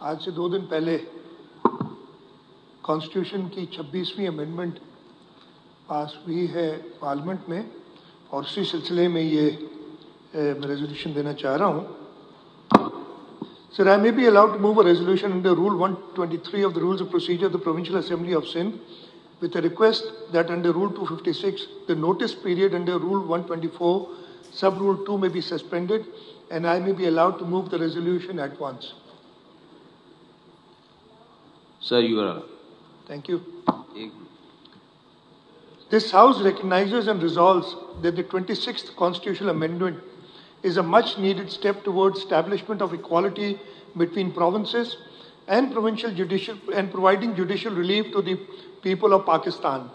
आज से दो दिन पहले कॉन्स्टिट्यूशन की 26वीं अमेंडमेंट पास हुई है पार्लियामेंट में, और उसी सिलसिले में ये मैं रेजोल्यूशन देना चाह रहा हूँ। Sir I may be allowed to move a resolution under rule 123 of the rules of procedure the provincial assembly of Sindh with a request that under rule 256 the notice period under rule 124 sub rule 2 may be suspended and I may be allowed to move the resolution at once Sir, you are. Thank you. This House recognizes and resolves that the 26th Constitutional Amendment is a much needed step towards establishment of equality between provinces and provincial judicial and providing judicial relief to the people of Pakistan.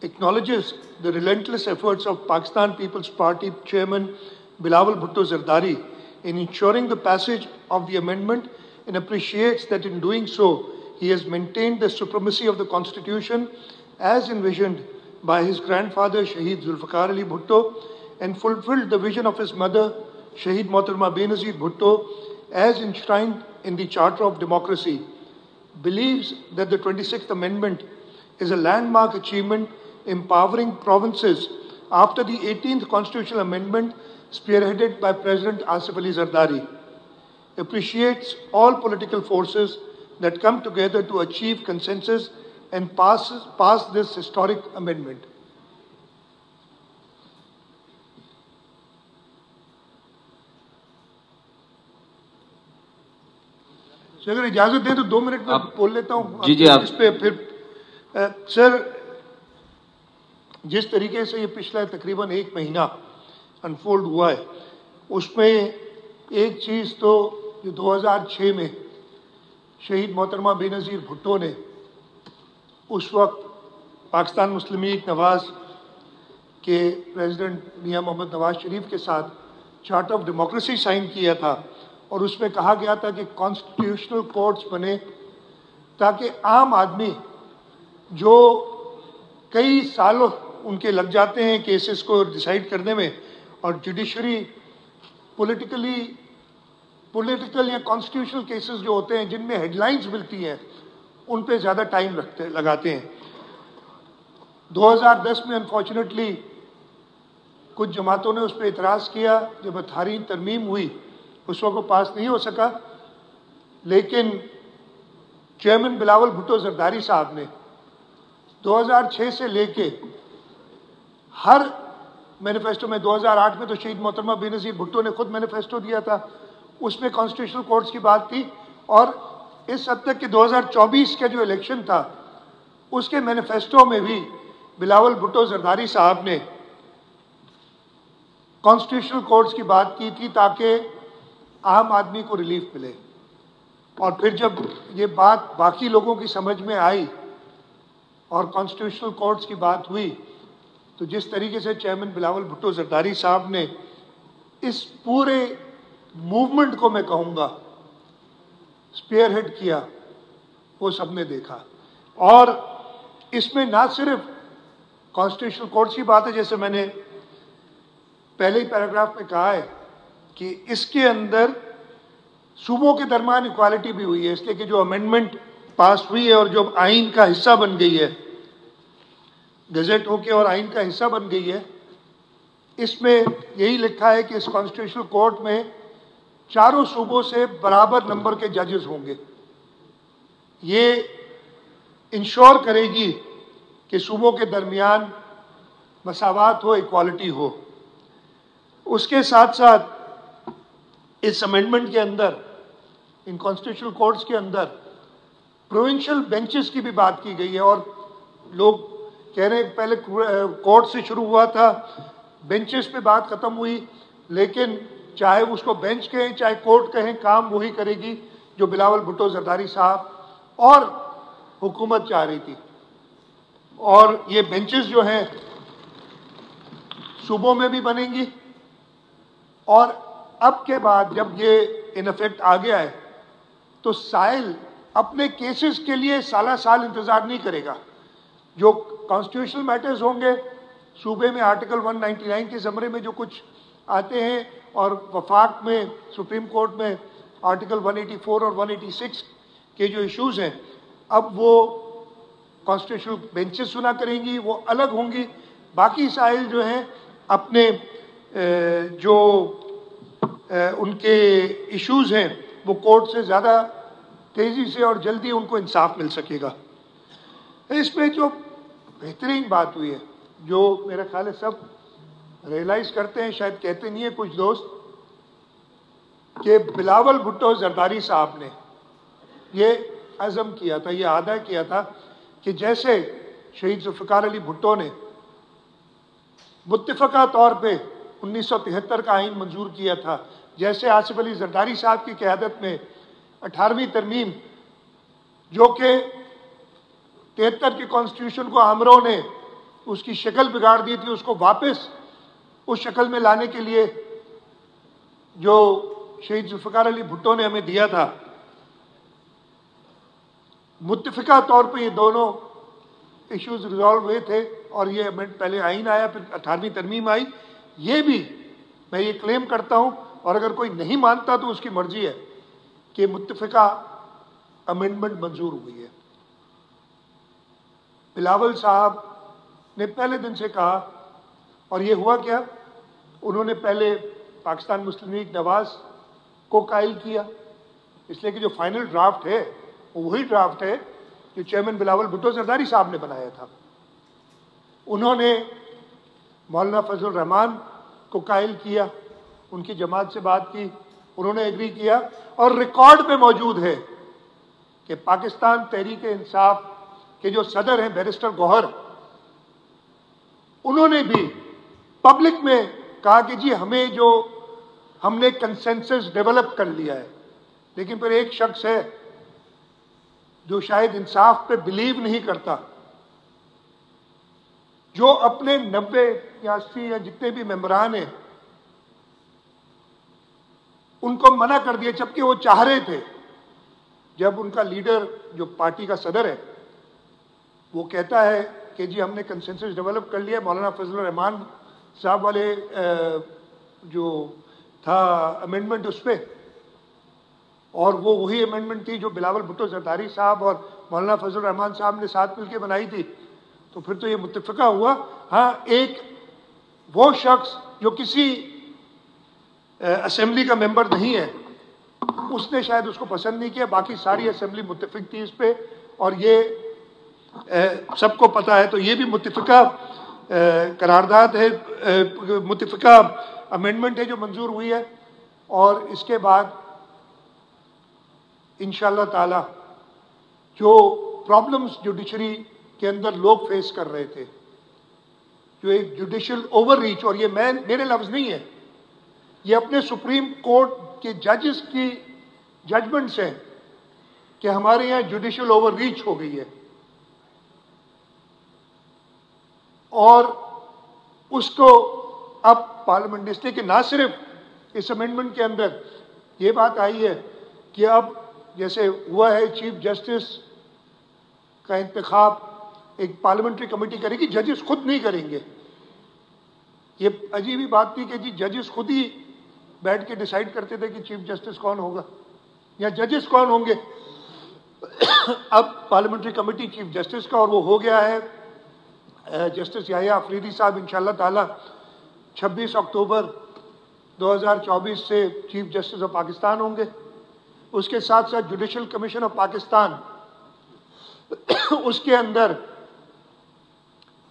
Acknowledges the relentless efforts of Pakistan People's Party Chairman Bilawal Bhutto Zardari in ensuring the passage of the amendment and appreciates that in doing so, he has maintained the supremacy of the Constitution as envisioned by his grandfather Shahid Zulfikar Ali Bhutto and fulfilled the vision of his mother, Shahid Mohtarma Benazir Bhutto, as enshrined in the Charter of Democracy, believes that the 26th Amendment is a landmark achievement empowering provinces after the 18th Constitutional Amendment spearheaded by President Asif Ali Zardari. Appreciates all political forces that come together to achieve consensus and pass, pass this historic amendment. अगर इजाज़त दें तो दो minute में बोल लेता हूँ जी जी आप इस पे फिर आ, सर जिस तरीके से ये पिछला तकरीबन एक महीना अनफोल्ड हुआ है उसमें एक चीज़ तो जो 2006 में शहीद मोहतरमा बेनज़ीर भुट्टो ने उस वक्त पाकिस्तान मुस्लिम लीग नवाज़ के प्रेसिडेंट मियाँ मोहम्मद नवाज़ शरीफ के साथ चार्ट ऑफ़ डेमोक्रेसी साइन किया था और उसमें कहा गया था कि कॉन्स्टिट्यूशनल कोर्ट्स बने ताकि आम आदमी जो कई सालों उनके लग जाते हैं केसेस को डिसाइड करने में और जुडिशरी पॉलिटिकली पॉलिटिकल या कॉन्स्टिट्यूशनल केसेस जो होते हैं, जिनमें हेडलाइंस मिलती हैं, उन पे ज़्यादा टाइम रखते लगाते हैं। 2010 में अनफॉर्चुनेटली कुछ जमातों ने उस पर इतराज़ किया, जब अथारीन तरमीम हुई, उस वक्त पास नहीं हो सका। लेकिन चेयरमैन बिलावल भुट्टो जरदारी साहब ने 2006 से लेके हर मैनिफेस्टो में 2008 में तो शहीद मोहतरमा बेनज़ीर भुट्टो ने खुद मैनिफेस्टो दिया था। उसमें कॉन्स्टिट्यूशनल कोर्ट्स की बात थी और इस हद तक कि 2024 का जो इलेक्शन था, उसके मैनिफेस्टो में भी बिलावल भुट्टो जरदारी साहब ने कॉन्स्टिट्यूशनल कोर्ट्स की बात की थी ताकि आम आदमी को रिलीफ मिले। और फिर जब ये बात बाकी लोगों की समझ में आई और कॉन्स्टिट्यूशनल कोर्ट्स की बात हुई तो जिस तरीके से चेयरमैन बिलावल भुट्टो जरदारी साहब ने इस पूरे मूवमेंट को मैं कहूँगा स्पेयर हेड किया, वो सबने देखा। और इसमें ना सिर्फ़ कॉन्स्टिट्यूशनल कोर्ट की बात है, जैसे मैंने पहले ही पैराग्राफ में कहा है कि इसके अंदर सूबों के दरमियान इक्वालिटी भी हुई है। इसलिए कि जो अमेंडमेंट पास हुई है और जो आइन का हिस्सा बन गई है गजट होके और आइन का हिस्सा बन गई है, इसमें यही लिखा है कि इस कॉन्स्टिट्यूशनल कोर्ट में चारों सूबों से बराबर नंबर के जजेस होंगे। ये इंश्योर करेगी कि सूबों के दरमियान मसावत हो इक्वालिटी हो। उसके साथ साथ इस अमेंडमेंट के अंदर, इन कॉन्स्टिट्यूशनल कोर्ट्स के अंदर प्रोविंशियल बेंचेस की भी बात की गई है और लोग कह रहे हैं पहले कोर्ट से शुरू हुआ था बेंचेस पे बात खत्म हुई, लेकिन चाहे उसको बेंच कहें, चाहे कोर्ट कहें, काम वही करेगी जो बिलावल भुट्टो जरदारी साहब और हुकूमत चाह रही थी। और ये बेंचेस जो हैं, सूबों में भी बनेंगी। और अब के बाद जब ये इन इफ़ेक्ट आ गया है तो साइल अपने केसेस के लिए साला साल इंतज़ार नहीं करेगा। जो कॉन्स्टिट्यूशनल मैटर्स होंगे, सूबे में आर्टिकल 199 के जमरे में जो कुछ आते हैं और वफाक में, सुप्रीम कोर्ट में आर्टिकल 184 और 186 के जो इश्यूज़ हैं, अब वो कॉन्स्टिट्यूशनल बेंचेस सुना करेंगी, वो अलग होंगी। बाकी साइल जो हैं, अपने जो उनके इश्यूज़ हैं, वो कोर्ट से ज़्यादा तेज़ी से और जल्दी उनको इंसाफ मिल सकेगा। इसमें जो बेहतरीन बात हुई है, जो मेरा ख्याल है सब रियलाइज़ करते हैं, शायद कहते नहीं है कुछ दोस्त, कि बिलावल भुट्टो जरदारी साहब ने ये अज़म किया था, ये आदा किया था कि जैसे शहीद जुल्फ़ार अली भुट्टो ने मुतफ़ा तौर पे 1973 का आइन मंजूर किया था, जैसे आसिफ अली जरदारी साहब की क्यादत में अठारहवीं तरमीम, जो कि तिहत्तर के कॉन्स्टिट्यूशन को आमरों ने उसकी शक्ल बिगाड़ दी थी, उसको वापस उस शक्ल में लाने के लिए जो शहीद जुल्फ़ार अली भुट्टो ने हमें दिया था मुतफ़ा तौर पर ये दोनों इश्यूज़ रिजॉल्व हुए थे और ये अमेंड पहले आइन आया, फिर अठारहवीं तरमीम आई। ये भी मैं ये क्लेम करता हूँ और अगर कोई नहीं मानता तो उसकी मर्ज़ी है कि मुतफ़ा अमेंडमेंट मंजूर हुई है। बिलावल साहब ने पहले दिन से कहा और ये हुआ क्या? उन्होंने पहले पाकिस्तान मुस्लिम लीग नवाज़ को कायल किया। इसलिए कि जो फाइनल ड्राफ्ट है, वो वही ड्राफ्ट है जो चेयरमैन बिलावल भुट्टो जरदारी साहब ने बनाया था। उन्होंने मौलाना फजल रहमान को कायल किया, उनकी जमात से बात की, उन्होंने एग्री किया और रिकॉर्ड पे मौजूद है कि पाकिस्तान तहरीक इंसाफ के जो सदर हैं, बैरिस्टर गौहर, उन्होंने भी पब्लिक में कहा कि जी, हमें जो हमने कंसेंसस डेवलप कर लिया है, लेकिन फिर एक शख्स है जो शायद इंसाफ पे बिलीव नहीं करता, जो अपने नब्बे या अस्सी या जितने भी मेम्बरान हैं, उनको मना कर दिया जबकि वो चाह रहे थे। जब उनका लीडर, जो पार्टी का सदर है, वो कहता है कि जी, हमने कंसेंसस डेवलप कर लिया मौलाना फजल रहमान साहब वाले जो था अमेंडमेंट उस पर और वो वही अमेंडमेंट थी जो बिलावल भुट्टो जरदारी साहब और मौलाना फजल रहमान साहब ने साथ मिलकर बनाई थी। तो फिर तो ये मुतफ़ा हुआ। हाँ एक, वो शख्स जो किसी असेंबली का मेंबर नहीं है, उसने शायद उसको पसंद नहीं किया। बाकी सारी असेंबली मुतफिक थी इस पर और ये सबको पता है तो ये भी मुतफ़ा करारदाद है मुतफ़ा अमेंडमेंट है जो मंजूर हुई है, और इसके बाद इन ताला जो प्रॉब्लम्स जुडिशरी के अंदर लोग फेस कर रहे थे, जो एक जुडिशल ओवर रीच और ये मैं, मेरे लफ्ज़ नहीं है, ये अपने सुप्रीम कोर्ट के जजेस की जजमेंट्स हैं कि हमारे यहाँ जुडिशल ओवर रीच हो गई है। और उसको अब पार्लियामेंट इसलिए कि ना सिर्फ़ इस अमेंडमेंट के अंदर ये बात आई है कि अब जैसे हुआ है चीफ जस्टिस का इंतखब, एक पार्लियामेंट्री कमेटी करेगी, जजेस खुद नहीं करेंगे। ये अजीब ही बात थी कि जी जजेस खुद ही बैठ के डिसाइड करते थे कि चीफ जस्टिस कौन होगा, या जजेस कौन होंगे। अब पार्लियामेंट्री कमेटी चीफ जस्टिस का और वो हो गया है। जस्टिस याया अफरीदी साहब इन ताला 26 अक्टूबर 2024 से चीफ जस्टिस ऑफ़ पाकिस्तान होंगे। उसके साथ साथ जुडिशल कमीशन ऑफ़ पाकिस्तान उसके अंदर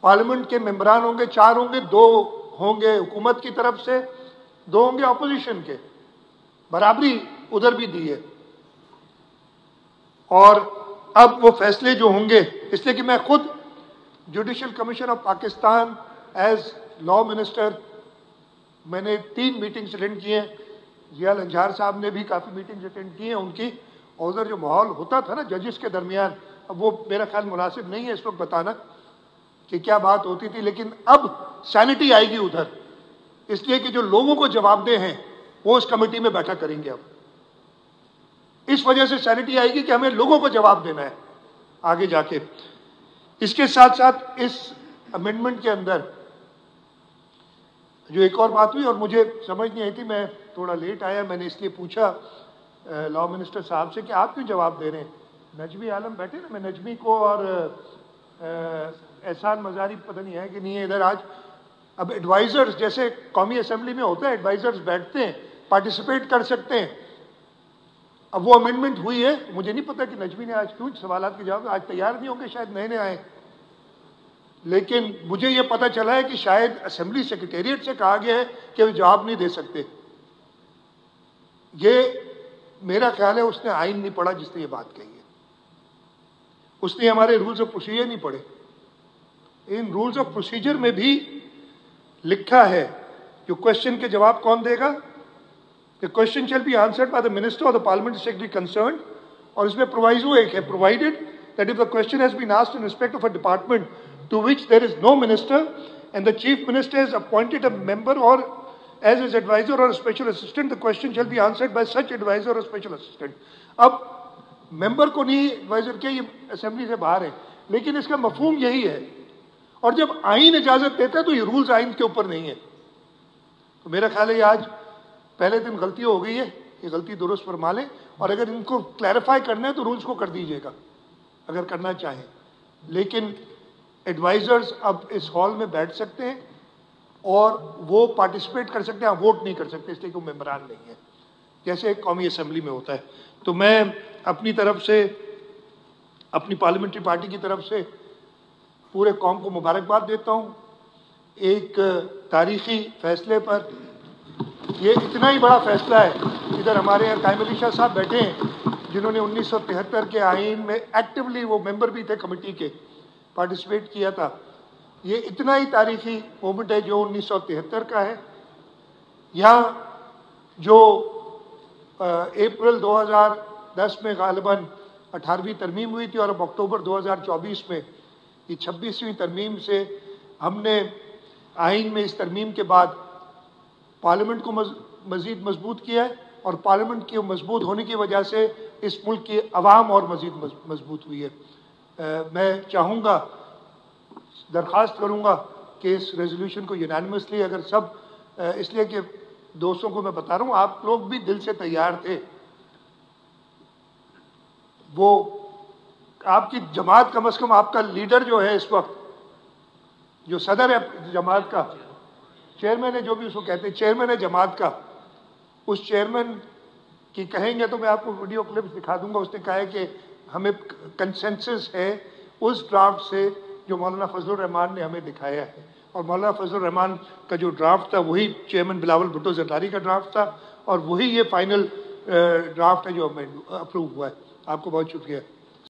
पार्लियामेंट के मेम्बरान होंगे, चार होंगे, दो होंगे हुकूमत की तरफ़ से, दो होंगे अपोजिशन के। बराबरी उधर भी दी है। और अब वो फैसले जो होंगे, इसलिए कि मैं खुद judicial commission of Pakistan as law minister मैंने तीन मीटिंग्स अटेंड किए हैं। जिया लंझार साहब ने भी काफ़ी मीटिंग्स अटेंड की हैं। उनकी और उधर जो माहौल होता था ना जजेस के दरमियान, अब वो मेरा ख्याल मुनासिब नहीं है इस वक्त बताना कि क्या बात होती थी, लेकिन अब सैनिटी आएगी उधर। इसलिए कि जो लोगों को जवाबदेह हैं, वो उस कमेटी में बैठा करेंगे अब। इस वजह से सैनिटी आएगी कि हमें लोगों को जवाब देना है। आगे जाके इसके साथ साथ इस अमेंडमेंट के अंदर जो एक और बात हुई और मुझे समझ नहीं आई थी, मैं थोड़ा लेट आया, मैंने इसलिए पूछा लॉ मिनिस्टर साहब से कि आप क्यों जवाब दे रहे हैं? नजमी आलम बैठे ना, मैं नजमी को और एहसान मजारी पता नहीं है कि नहीं है इधर आज। अब एडवाइजर्स जैसे कौमी असम्बली में होता है एडवाइजर्स बैठते हैं पार्टिसिपेट कर सकते हैं। अब वो अमेंडमेंट हुई है, मुझे नहीं पता कि नजमी ने आज क्यों सवाल के जवाब, आज तैयार नहीं होंगे, शायद नए नए आए। लेकिन मुझे ये पता चला है कि शायद असेंबली सेक्रेटेरिएट से कहा गया है कि वे जवाब नहीं दे सकते। ये मेरा ख्याल है उसने आइन नहीं पढ़ा जिसने ये बात कही है। उसने हमारे रूल्स ऑफ़ प्रोसीजर नहीं पढ़े। इन रूल्स ऑफ़ प्रोसीजर में भी लिखा है कि क्वेश्चन के जवाब कौन देगा? The question shall be answered by the minister और द पार्लियामेंट सेक्रेटरी कंसर्न और इसमें प्रोवाइजो एक है provided that if the question has been asked in respect of a department to which there is no minister and the chief minister has appointed a member और his advisor or a special assistant, the question shall be answered by such advisor or special assistant. अब member को नहीं adviser के ये assembly से बाहर है। लेकिन इसका मफहूम यही है। और जब आइन इजाज़त देता है तो ये रूल्स आइन के ऊपर नहीं है। तो मेरा ख्याल है आज पहले दिन गलती हो गई है, ये गलती दुरुस्त फरमा लें। और अगर इनको क्लैरिफाई करना है तो रूल्स को कर दीजिएगा, अगर करना चाहें। लेकिन एडवाइजर्स अब इस हॉल में बैठ सकते हैं और वो पार्टिसिपेट कर सकते हैं वोट नहीं कर सकते, इसलिए कोई मेम्बरान नहीं है। जैसे कौमी असम्बली में होता है। तो मैं अपनी तरफ़ से, अपनी पार्लियामेंट्री पार्टी की तरफ़ से पूरे कौम को मुबारकबाद देता हूँ। एक तारीखी फैसले पर ये इतना ही बड़ा फैसला है। इधर हमारे यहाँ कायम अली शाह साहब बैठे हैं, जिन्होंने उन्नीस सौ तिहत्तर के आइन में एक्टिवली वो मेंबर भी थे कमेटी के पार्टिसिपेट किया था। ये इतना ही तारीखी मोमेंट है जो उन्नीस सौ तिहत्तर का है। यहाँ जो अप्रैल 2010 में गालिबा अठारहवीं तरमीम हुई थी और अब अक्टूबर 2024 में ये छब्बीसवीं तरमीम से हमने आइन में इस तरमीम के बाद पार्लियामेंट को मज़ीद मज़बूत किया है और पार्लियामेंट के मज़बूत होने की वजह से इस मुल्क की आवाम और मज़ीद मज़बूत हुई है। आ, मैं चाहूँगा दरख्वास्त करूँगा कि इस रेजोल्यूशन को यूनानिमसली अगर सब इसलिए कि दोस्तों को मैं बता रहा हूँ आप लोग भी दिल से तैयार थे। वो आपकी जमात कम अज कम आपका लीडर जो है इस वक्त जो सदर है जमात का चेयरमैन है, जो भी उसको कहते हैं, चेयरमैन है जमात का। उस चेयरमैन की कहेंगे तो मैं आपको वीडियो क्लिप्स दिखा दूँगा। उसने कहा है कि हमें कंसेंसस है उस ड्राफ्ट से जो मौलाना फजल रहमान ने हमें दिखाया है। और मौलाना फजल रहमान का जो ड्राफ्ट था, वही चेयरमैन बिलावल भुट्टो जरदारी का ड्राफ्ट था और वही ये फाइनल ड्राफ्ट है जो अप्रूव हुआ है। आपको बहुत शुक्रिया।